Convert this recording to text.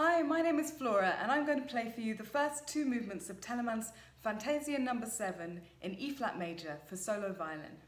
Hi, my name is Flora and I'm going to play for you the first two movements of Telemann's Fantasia number no. 7 in E-flat major for solo violin.